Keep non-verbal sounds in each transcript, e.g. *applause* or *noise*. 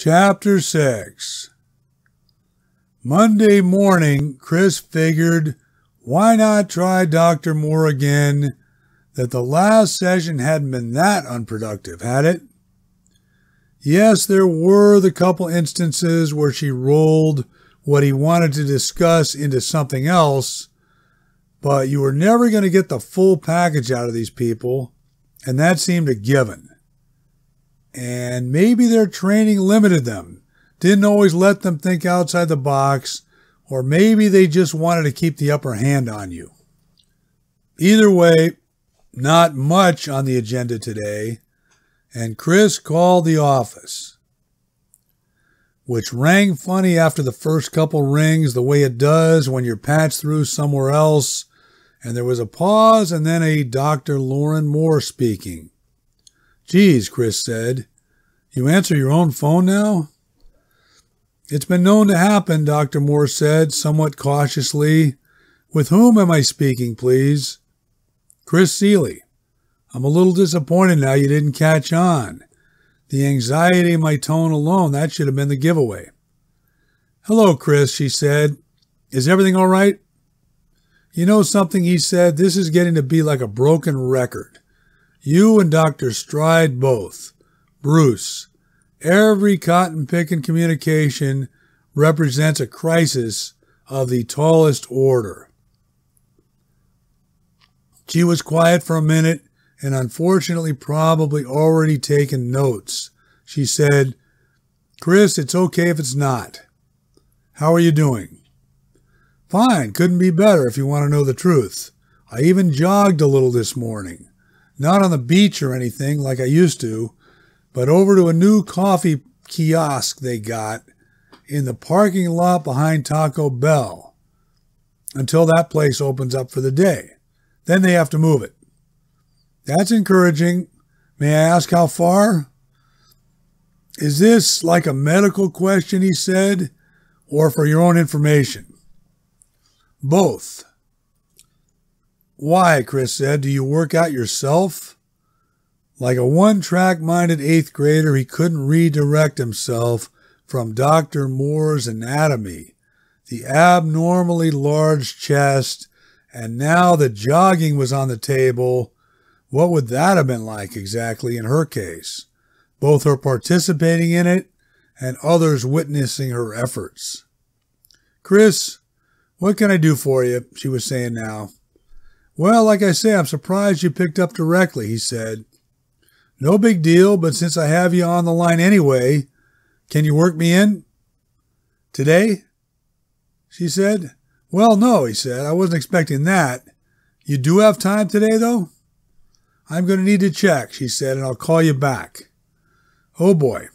Chapter 6 Monday morning, Chris figured, why not try Dr. Moore again? That the last session hadn't been that unproductive, had it? Yes, there were the couple instances where she rolled what he wanted to discuss into something else, but you were never going to get the full package out of these people, and that seemed a given. And maybe their training limited them, didn't always let them think outside the box, or maybe they just wanted to keep the upper hand on you. Either way, not much on the agenda today, and Chris called the office, which rang funny after the first couple rings, the way it does when you're patched through somewhere else, and there was a pause and then a Dr. Lauren Moore speaking. Geez, Chris said, you answer your own phone now? It's been known to happen, Dr. Moore said, somewhat cautiously. With whom am I speaking, please? Chris Seeley. I'm a little disappointed now you didn't catch on. The anxiety in my tone alone, that should have been the giveaway. Hello, Chris, she said. Is everything all right? You know something, he said, this is getting to be like a broken record. You and Dr. Stride both. Bruce, Every cotton picking communication represents a crisis of the tallest order. She was quiet for a minute and unfortunately probably already taken notes. She said, Chris, it's okay if it's not. How are you doing? Fine, couldn't be better if you want to know the truth. I even jogged a little this morning. Not on the beach or anything like I used to, but over to a new coffee kiosk they got in the parking lot behind Taco Bell until that place opens up for the day. Then they have to move it. That's encouraging. May I ask how far? Is this like a medical question, he said, or for your own information? Both. Why, Chris said, do you work out yourself? Like a one track minded eighth grader, he couldn't redirect himself from Dr. Moore's anatomy, the abnormally large chest, and now that jogging was on the table. What would that have been like exactly in her case? Both her participating in it and others witnessing her efforts. Chris, what can I do for you? She was saying now. Well, like I say, I'm surprised you picked up directly, he said. No big deal, but since I have you on the line anyway, can you work me in? Today? She said. Well, no, he said. I wasn't expecting that. You do have time today, though? I'm going to need to check, she said, and I'll call you back. Oh boy.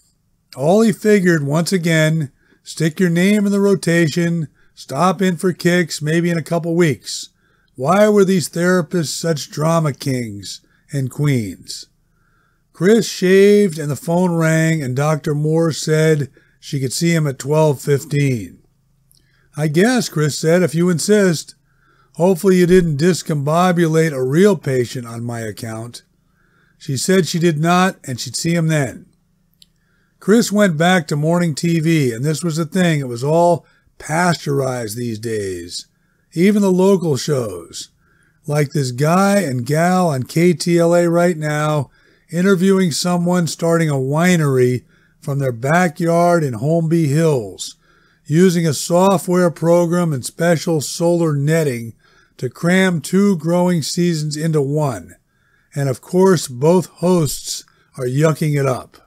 All he figured once again, stick your name in the rotation, stop in for kicks maybe in a couple weeks. Why were these therapists such drama kings and queens? Chris shaved and the phone rang and Dr. Moore said she could see him at 12:15. I guess, Chris said, if you insist. Hopefully you didn't discombobulate a real patient on my account. She said she did not and she'd see him then. Chris went back to morning TV, and this was the thing, it was all pasteurized these days. Even the local shows. Like this guy and gal on KTLA right now interviewing someone starting a winery from their backyard in Holmby Hills, using a software program and special solar netting to cram two growing seasons into one. And of course, both hosts are yucking it up.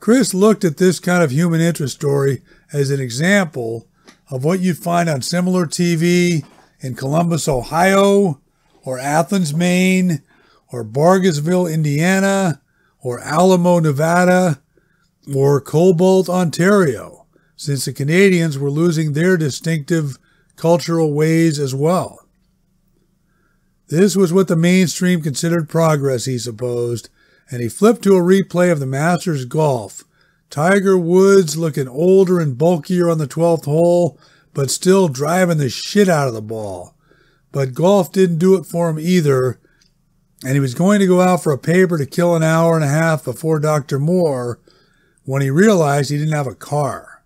Chris looked at this kind of human interest story as an example of what you'd find on similar TV in Columbus, Ohio, or Athens, Maine, or Bargersville, Indiana, or Alamo, Nevada, or Cobalt, Ontario, since the Canadians were losing their distinctive cultural ways as well. This was what the mainstream considered progress, he supposed, and he flipped to a replay of the Masters golf. Tiger Woods looking older and bulkier on the 12th hole, but still driving the shit out of the ball. But golf didn't do it for him either, and he was going to go out for a paper to kill an hour and a half before Dr. Moore when he realized he didn't have a car.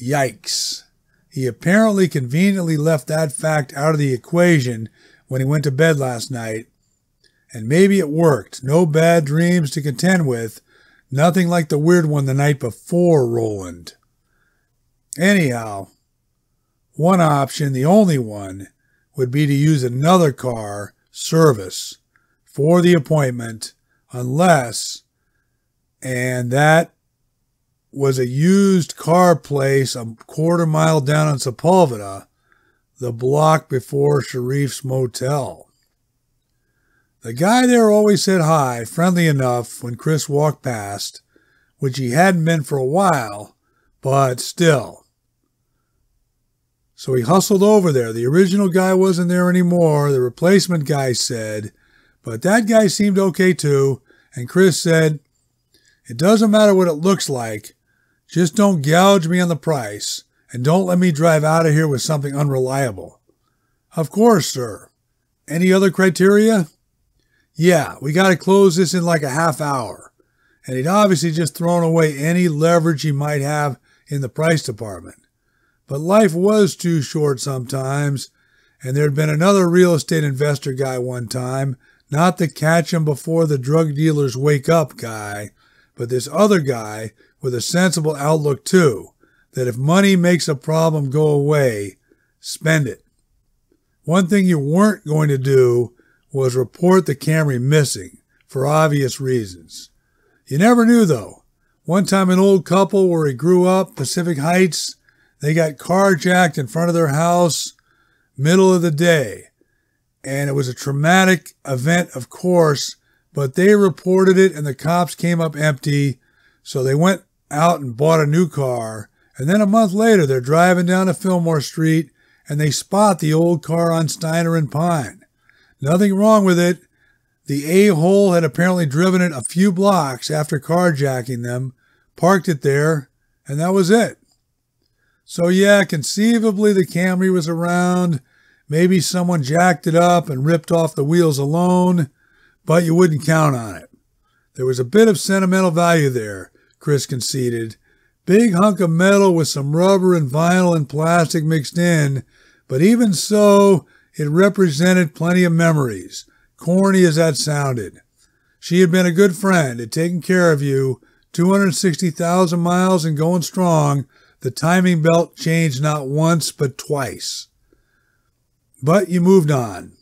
Yikes. He apparently conveniently left that fact out of the equation when he went to bed last night. And maybe it worked. No bad dreams to contend with. Nothing like the weird one the night before Roland. Anyhow, one option, the only one, would be to use another car service for the appointment unless, and that was a used car place a quarter mile down on Sepulveda, the block before Sharif's motel. The guy there always said hi, friendly enough, when Chris walked past, which he hadn't been for a while, but still. So he hustled over there. The original guy wasn't there anymore, the replacement guy said, but that guy seemed okay too, and Chris said, It doesn't matter what it looks like, just don't gouge me on the price, and don't let me drive out of here with something unreliable. Of course, sir. Any other criteria? Yeah, we got to close this in like a half hour. And he'd obviously just thrown away any leverage he might have in the price department. But life was too short sometimes, and there'd been another real estate investor guy one time not the catch 'em before the drug dealers wake up guy, but this other guy with a sensible outlook too, that if money makes a problem go away, spend it. One thing you weren't going to do was report the Camry missing, for obvious reasons. You never knew though. One time an old couple where he grew up, Pacific Heights, they got carjacked in front of their house, middle of the day and it was a traumatic event, of course, but they reported it and the cops came up empty. So they went out and bought a new car. And then a month later, they're driving down to Fillmore Street and they spot the old car on Steiner and Pine. Nothing wrong with it. The a-hole had apparently driven it a few blocks after carjacking them, parked it there, and that was it. So yeah, conceivably the Camry was around Maybe someone jacked it up and ripped off the wheels alone, but you wouldn't count on it. There was a bit of sentimental value there, Chris conceded. Big hunk of metal with some rubber and vinyl and plastic mixed in, but even so, it represented plenty of memories, corny as that sounded. She had been a good friend, had taken care of you, 260,000 miles and going strong. The timing belt changed not once, but twice. But you moved on.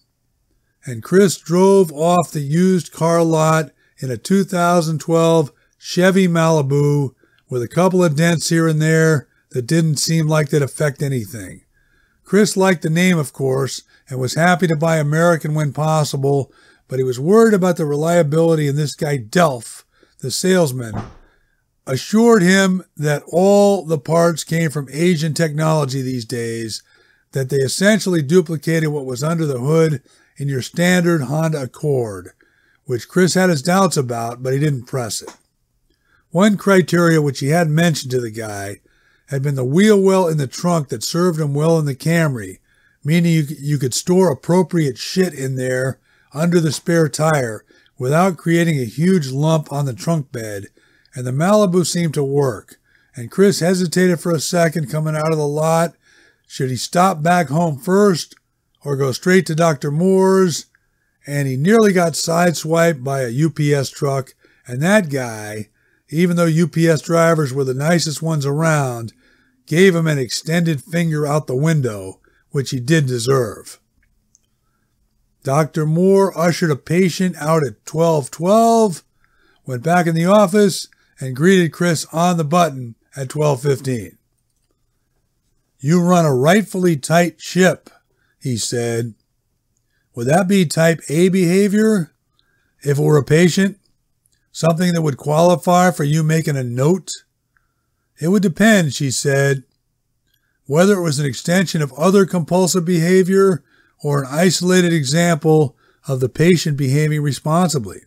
And Chris drove off the used car lot in a 2012 Chevy Malibu with a couple of dents here and there that didn't seem like they'd affect anything. Chris liked the name, of course, and was happy to buy American when possible, but he was worried about the reliability, and this guy, Delph, the salesman, assured him that all the parts came from Asian technology these days that they essentially duplicated what was under the hood in your standard Honda Accord, which Chris had his doubts about, but he didn't press it. One criteria which he hadn't mentioned to the guy had been the wheel well in the trunk that served him well in the Camry, meaning you, you could store appropriate shit in there under the spare tire without creating a huge lump on the trunk bed, and the Malibu seemed to work. And Chris hesitated for a second coming out of the lot should he stop back home first or go straight to Dr. Moore's? And he nearly got sideswiped by a UPS truck. And that guy, even though UPS drivers were the nicest ones around, gave him an extended finger out the window, which he did deserve. Dr. Moore ushered a patient out at 1212, went back in the office, and greeted Chris on the button at 1215. You run a rightfully tight ship, he said. Would that be type A behavior if it were a patient? Something that would qualify for you making a note? It would depend, she said, whether it was an extension of other compulsive behavior or an isolated example of the patient behaving responsibly.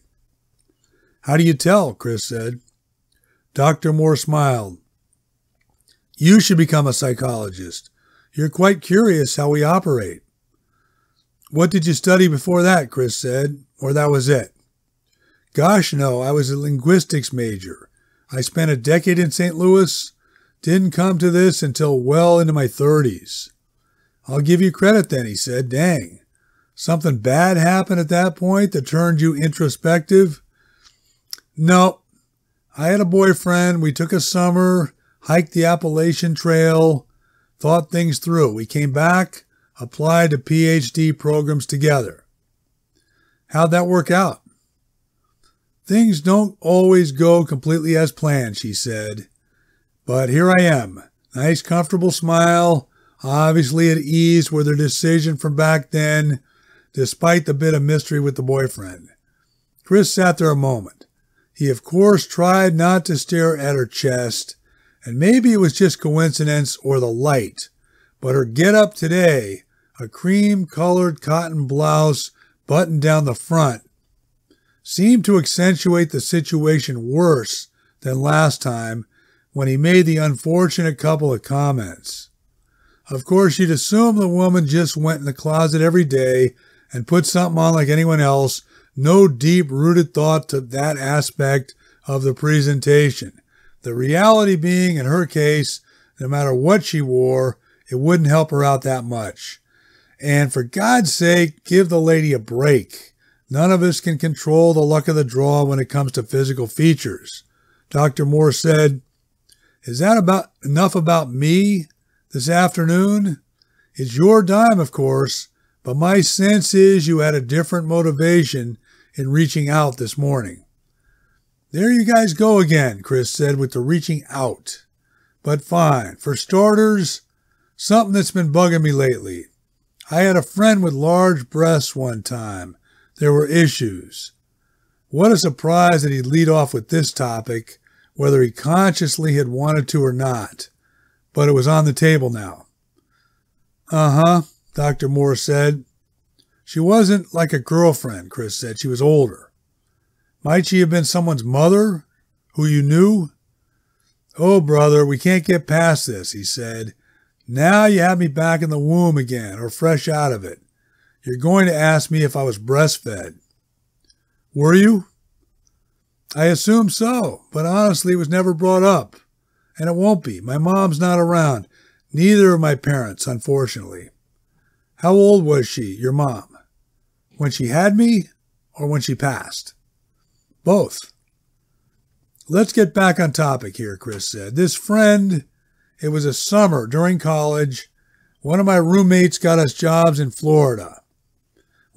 How do you tell? Chris said. Dr. Moore smiled. You should become a psychologist. You're quite curious how we operate. What did you study before that? Chris said. Or that was it? Gosh, no, I was a linguistics major. I spent a decade in St. Louis. Didn't come to this until well into my 30s. I'll give you credit then, he said. Dang. Something bad happened at that point that turned you introspective? No. I had a boyfriend. We took a summer, hiked the Appalachian Trail, thought things through. We came back, applied to PhD programs together. How'd that work out? Things don't always go completely as planned, she said. But here I am. Nice, comfortable smile, obviously at ease with her decision from back then, despite the bit of mystery with the boyfriend. Chris sat there a moment. He, of course, tried not to stare at her chest, and maybe it was just coincidence or the light, but her get up today, a cream colored cotton blouse buttoned down the front, seemed to accentuate the situation worse than last time when he made the unfortunate couple of comments. Of course, you'd assume the woman just went in the closet every day and put something on like anyone else, no deep rooted thought to that aspect of the presentation. The reality being, in her case, no matter what she wore, it wouldn't help her out that much. And for God's sake, give the lady a break. None of us can control the luck of the draw when it comes to physical features. Dr. Moore said, Is that about enough about me this afternoon? It's your dime, of course, but my sense is you had a different motivation in reaching out this morning. There you guys go again, Chris said with the reaching out. But fine. For starters, something that's been bugging me lately. I had a friend with large breasts one time there were issues. What a surprise that he'd lead off with this topic, whether he consciously had wanted to or not. But it was on the table now. Uh huh, Dr. Moore said. She wasn't like a girlfriend, Chris said. She was older. Might she have been someone's mother who you knew? Oh, brother, we can't get past this, he said. Now you have me back in the womb again, or fresh out of it. You're going to ask me if I was breastfed. Were you? I assume so, but honestly, it was never brought up. And it won't be. My mom's not around. Neither of my parents, unfortunately. How old was she, your mom? When she had me or when she passed? Both. Let's get back on topic here, Chris said. This friend, it was a summer during college. One of my roommates got us jobs in Florida.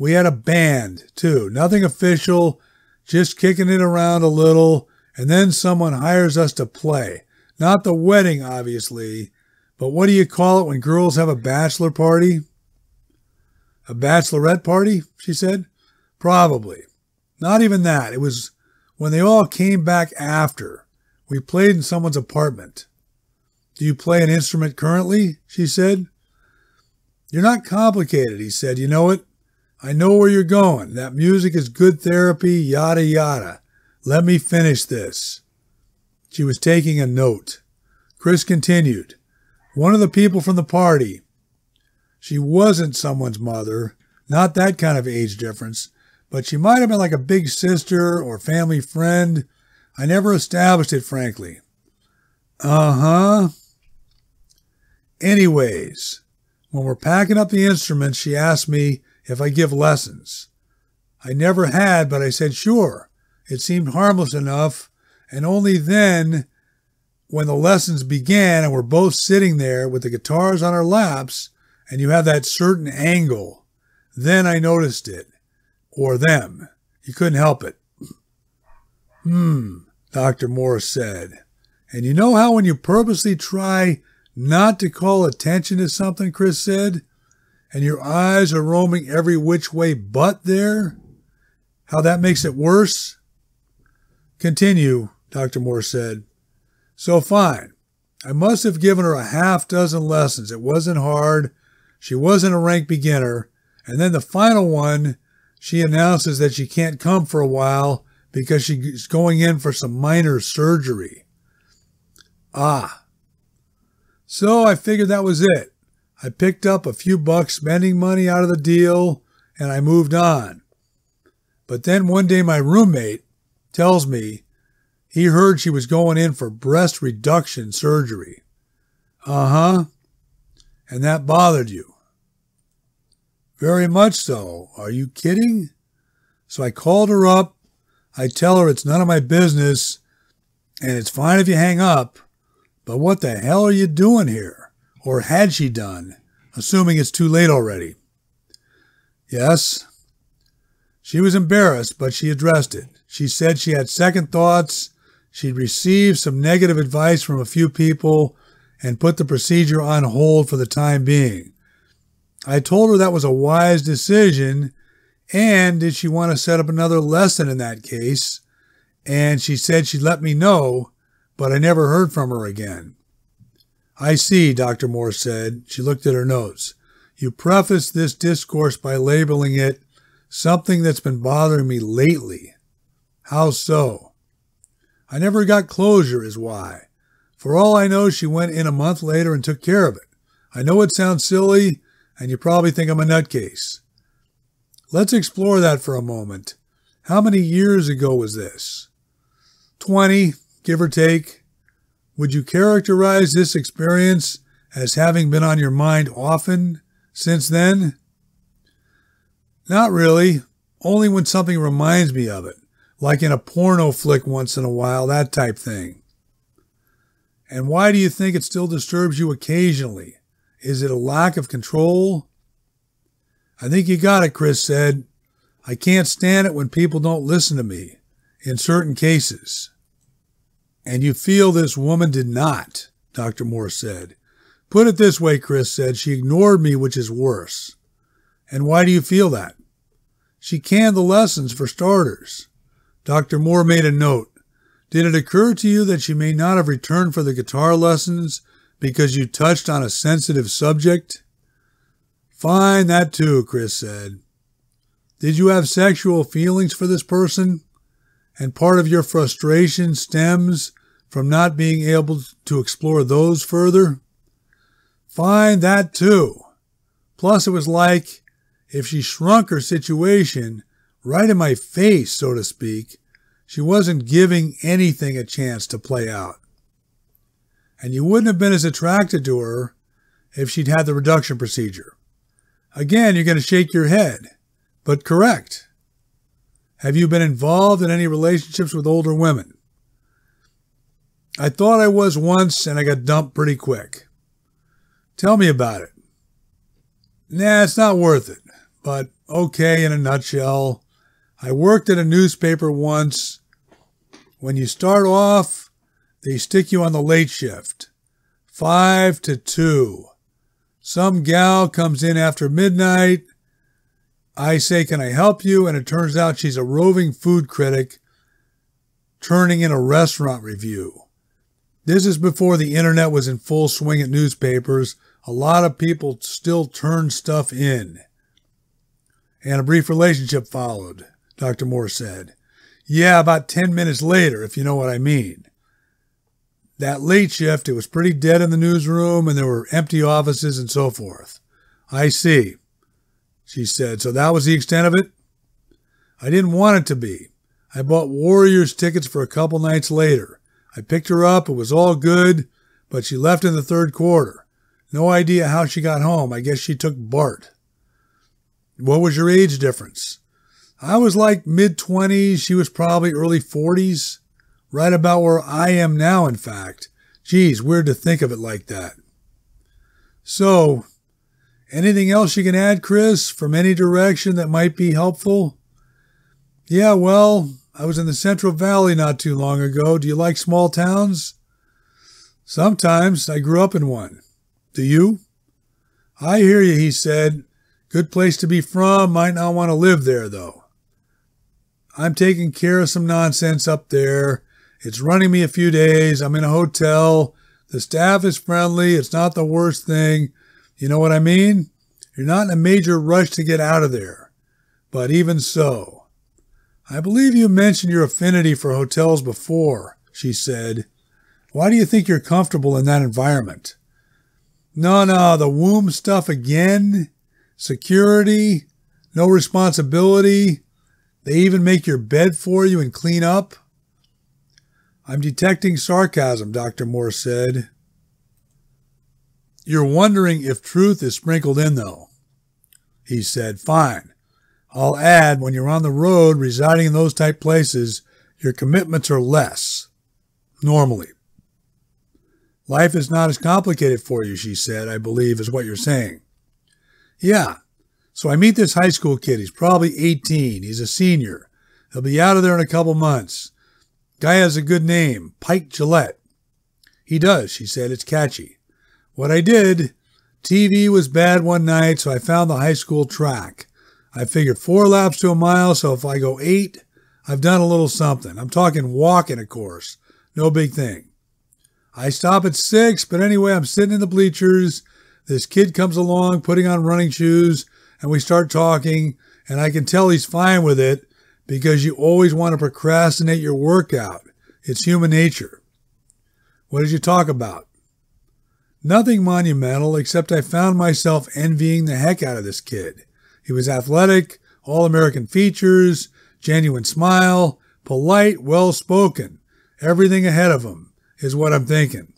We had a band too, nothing official, just kicking it around a little, and then someone hires us to play. Not the wedding, obviously, but what do you call it when girls have a bachelor party? A bachelorette party, she said. Probably. Not even that. It was when they all came back after. We played in someone's apartment. Do you play an instrument currently? She said. You're not complicated, he said. You know it? I know where you're going. That music is good therapy, yada, yada. Let me finish this. She was taking a note. Chris continued. One of the people from the party. She wasn't someone's mother, not that kind of age difference, but she might have been like a big sister or family friend. I never established it, frankly. Uh huh. Anyways, when we're packing up the instruments, she asked me if I give lessons. I never had, but I said, sure. It seemed harmless enough. And only then, when the lessons began and we're both sitting there with the guitars on our laps, and you have that certain angle, then I noticed it. Or them. You couldn't help it. Hmm, Dr. Moore said. And you know how when you purposely try not to call attention to something, Chris said, and your eyes are roaming every which way but there? How that makes it worse? Continue, Dr. Moore said. So fine. I must have given her a half dozen lessons. It wasn't hard. She wasn't a rank beginner. And then the final one, she announces that she can't come for a while because she's going in for some minor surgery. Ah. So I figured that was it. I picked up a few bucks spending money out of the deal and I moved on. But then one day my roommate tells me, He heard she was going in for breast reduction surgery. Uh huh. And that bothered you. Very much so. Are you kidding? So I called her up. I tell her it's none of my business and it's fine if you hang up, but what the hell are you doing here? Or had she done, assuming it's too late already? Yes. She was embarrassed, but she addressed it. She said she had second thoughts. She'd received some negative advice from a few people and put the procedure on hold for the time being. I told her that was a wise decision, and did she want to set up another lesson in that case? And she said she'd let me know, but I never heard from her again. I see, Dr. Moore said. She looked at her notes. You prefaced this discourse by labeling it something that's been bothering me lately. How so? I never got closure, is why. For all I know, she went in a month later and took care of it. I know it sounds silly, and you probably think I'm a nutcase. Let's explore that for a moment. How many years ago was this? 20, give or take. Would you characterize this experience as having been on your mind often since then? Not really, only when something reminds me of it, like in a porno flick once in a while, that type thing. And why do you think it still disturbs you occasionally? Is it a lack of control? I think you got it, Chris said. I can't stand it when people don't listen to me, in certain cases. And you feel this woman did not, Dr. Moore said. Put it this way, Chris said. She ignored me, which is worse. And why do you feel that? She canned the lessons for starters. Dr. Moore made a note. Did it occur to you that she may not have returned for the guitar lessons because you touched on a sensitive subject? Fine, that too, Chris said. Did you have sexual feelings for this person? And part of your frustration stems from not being able to explore those further? Fine, that too. Plus, it was like if she shrunk her situation right in my face, so to speak, she wasn't giving anything a chance to play out. And you wouldn't have been as attracted to her if she'd had the reduction procedure. Again, you're going to shake your head, but correct. Have you been involved in any relationships with older women? I thought I was once and I got dumped pretty quick. Tell me about it. Nah, it's not worth it, but okay in a nutshell. I worked at a newspaper once when you start off, they stick you on the late shift, 5 to 2. Some gal comes in after midnight. I say, Can I help you? And it turns out she's a roving food critic turning in a restaurant review. This is before the internet was in full swing at newspapers. A lot of people still turned stuff in. And a brief relationship followed, Dr. Moore said. Yeah, about 10 minutes later, if you know what I mean. That late shift, it was pretty dead in the newsroom and there were empty offices and so forth. I see, she said. So that was the extent of it? I didn't want it to be. I bought Warriors tickets for a couple nights later. I picked her up. It was all good, but she left in the third quarter. No idea how she got home. I guess she took BART. What was your age difference? I was like mid 20s. She was probably early 40s. Right about where I am now, in fact. Geez, weird to think of it like that. So, anything else you can add, Chris, from any direction that might be helpful? Yeah, well, I was in the Central Valley not too long ago. Do you like small towns? Sometimes. I grew up in one. Do you? I hear you, he said. Good place to be from. Might not want to live there, though. I'm taking care of some nonsense up there. It's running me a few days. I'm in a hotel. The staff is friendly. It's not the worst thing. You know what I mean? You're not in a major rush to get out of there. But even so, I believe you mentioned your affinity for hotels before, she said. Why do you think you're comfortable in that environment? No, no, the womb stuff again? Security? No responsibility? They even make your bed for you and clean up? I'm detecting sarcasm, Dr. Moore said. You're wondering if truth is sprinkled in, though. He said, Fine. I'll add, when you're on the road residing in those type places, your commitments are less. Normally. Life is not as complicated for you, she said, I believe, is what you're saying. Yeah. So I meet this high school kid. He's probably 18. He's a senior. He'll be out of there in a couple months. Guy has a good name, Pike Gillette. He does, she said. It's catchy. What I did, TV was bad one night, so I found the high school track. I figured four laps to a mile, so if I go eight, I've done a little something. I'm talking walking, of course. No big thing. I stop at six, but anyway, I'm sitting in the bleachers. This kid comes along, putting on running shoes, and we start talking, and I can tell he's fine with it because you always want to procrastinate your workout. It's human nature. What did you talk about? Nothing monumental, except I found myself envying the heck out of this kid. He was athletic, all American features, genuine smile, polite, well spoken. Everything ahead of him is what I'm thinking.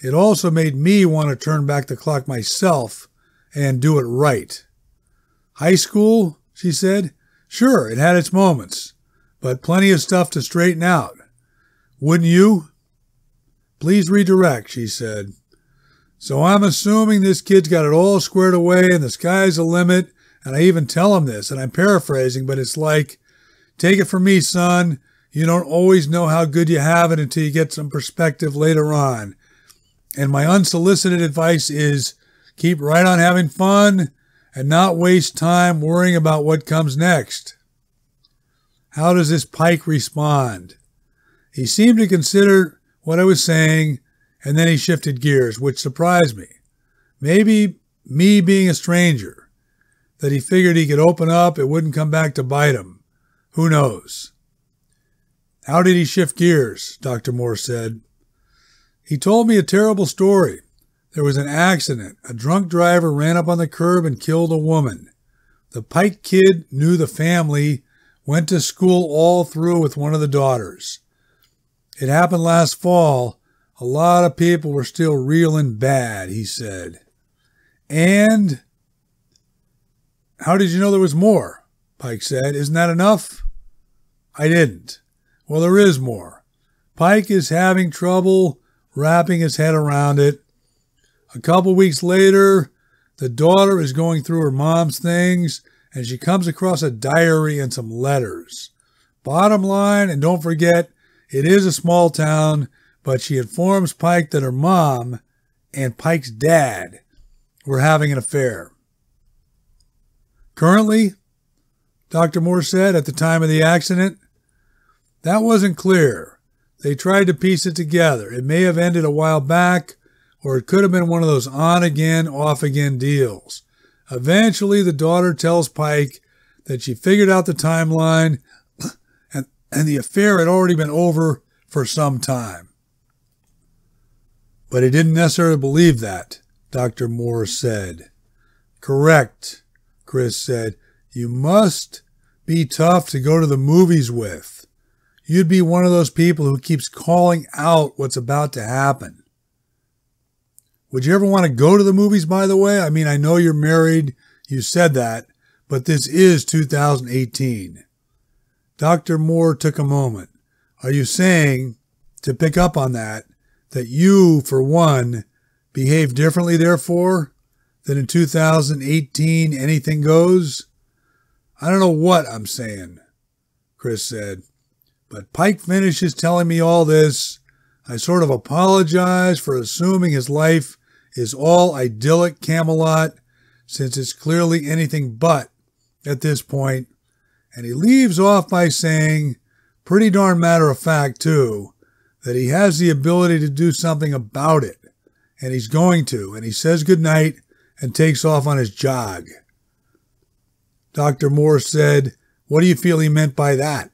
It also made me want to turn back the clock myself and do it right. High school, she said. Sure, it had its moments, but plenty of stuff to straighten out. Wouldn't you? Please redirect, she said. So I'm assuming this kid's got it all squared away and the sky's the limit. And I even tell him this, and I'm paraphrasing, but it's like, take it from me, son. You don't always know how good you have it until you get some perspective later on. And my unsolicited advice is keep right on having fun and not waste time worrying about what comes next. How does this Pike respond? He seemed to consider what I was saying, and then he shifted gears, which surprised me. Maybe me being a stranger, that he figured he could open up, it wouldn't come back to bite him. Who knows? How did he shift gears? Dr. Moore said. He told me a terrible story. There was an accident. A drunk driver ran up on the curb and killed a woman. The Pike kid knew the family, went to school all through with one of the daughters. It happened last fall. A lot of people were still reeling bad, he said. And how did you know there was more? Pike said. Isn't that enough? I didn't. Well, there is more. Pike is having trouble wrapping his head around it. A couple weeks later, the daughter is going through her mom's things and she comes across a diary and some letters. Bottom line, and don't forget, it is a small town, but she informs Pike that her mom and Pike's dad were having an affair. Currently, Dr. Moore said at the time of the accident, that wasn't clear. They tried to piece it together. It may have ended a while back, or it could have been one of those on again, off again deals. Eventually, the daughter tells Pike that she figured out the timeline *clears throat* and, and the affair had already been over for some time. But he didn't necessarily believe that, Dr. Moore said. Correct, Chris said. You must be tough to go to the movies with. You'd be one of those people who keeps calling out what's about to happen. Would you ever want to go to the movies, by the way? I mean, I know you're married. You said that, but this is 2018. Dr. Moore took a moment. Are you saying, to pick up on that, that you, for one, behave differently, therefore, than in 2018 anything goes? I don't know what I'm saying, Chris said. But Pike finishes telling me all this. I sort of apologize for assuming his life is all idyllic Camelot, since it's clearly anything but at this point. And he leaves off by saying, pretty darn matter of fact, too, that he has the ability to do something about it. And he's going to. And he says goodnight and takes off on his jog. Dr. Moore said, What do you feel he meant by that?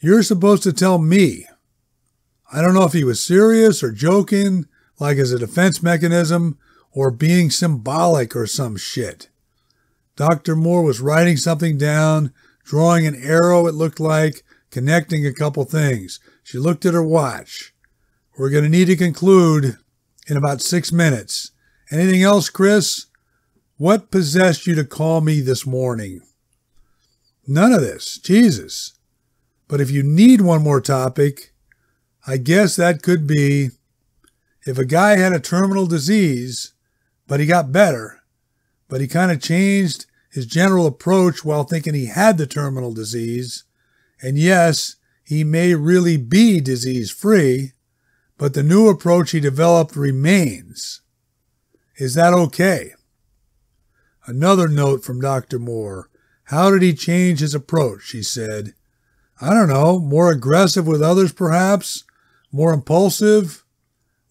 You're supposed to tell me. I don't know if he was serious or joking, like as a defense mechanism, or being symbolic or some shit. Dr. Moore was writing something down, drawing an arrow, it looked like, connecting a couple things. She looked at her watch. We're going to need to conclude in about six minutes. Anything else, Chris? What possessed you to call me this morning? None of this. Jesus. But if you need one more topic, I guess that could be if a guy had a terminal disease, but he got better, but he kind of changed his general approach while thinking he had the terminal disease, and yes, he may really be disease free, but the new approach he developed remains. Is that okay? Another note from Dr. Moore. How did he change his approach? She said. I don't know, more aggressive with others perhaps, more impulsive,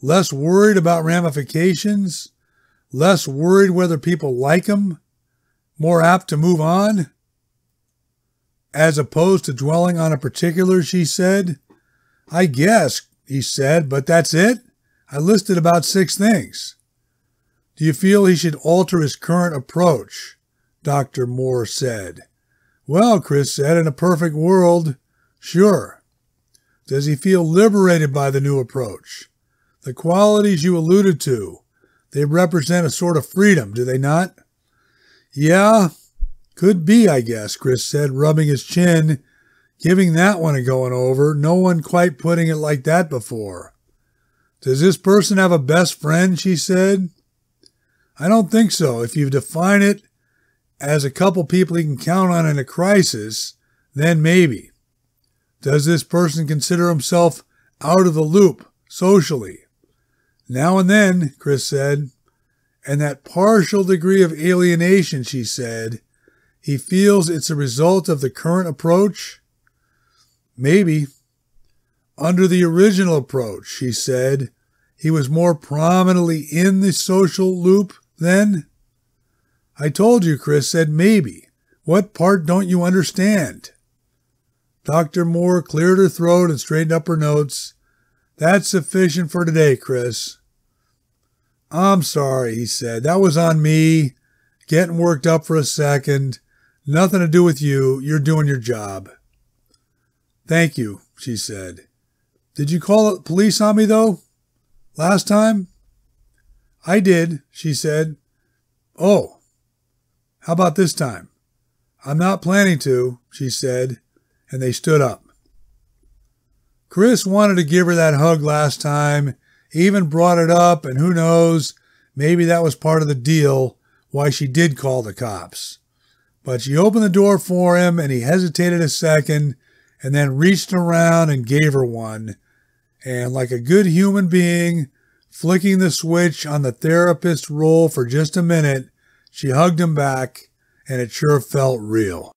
less worried about ramifications, less worried whether people like him, more apt to move on, as opposed to dwelling on a particular, she said. I guess, he said, but that's it? I listed about six things. Do you feel he should alter his current approach? Dr. Moore said. Well, Chris said, in a perfect world, sure. Does he feel liberated by the new approach? The qualities you alluded to, they represent a sort of freedom, do they not? Yeah, could be, I guess, Chris said, rubbing his chin, giving that one a going over. No one quite putting it like that before. Does this person have a best friend? She said. I don't think so. If you define it as a couple people he can count on in a crisis, then maybe. Does this person consider himself out of the loop socially? Now and then, Chris said. And that partial degree of alienation, she said, he feels it's a result of the current approach? Maybe. Under the original approach, she said, he was more prominently in the social loop then? I told you, Chris said maybe. What part don't you understand? Dr. Moore cleared her throat and straightened up her notes. That's sufficient for today, Chris. I'm sorry, he said. That was on me. Getting worked up for a second. Nothing to do with you. You're doing your job. Thank you, she said. Did you call the police on me, though? Last time? I did, she said. Oh, how about this time? I'm not planning to, she said, and they stood up. Chris wanted to give her that hug last time, even brought it up, and who knows, maybe that was part of the deal why she did call the cops. But she opened the door for him, and he hesitated a second, and then reached around and gave her one. And like a good human being, flicking the switch on the therapist role for just a minute, she hugged him back, and it sure felt real.